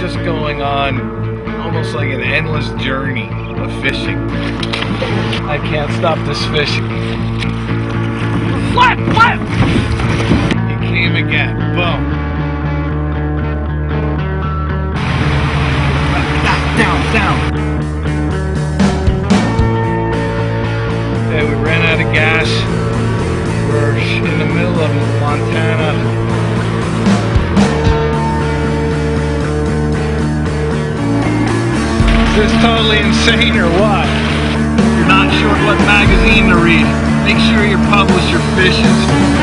just going on almost like an endless journey of fishing. I can't stop this fishing. Flip! Flip! He came again. Boom. Down, down. Okay, we ran out of gas. We're in the middle of Montana. This totally insane or what? You're not sure what magazine to read. Make sure your publisher fishes.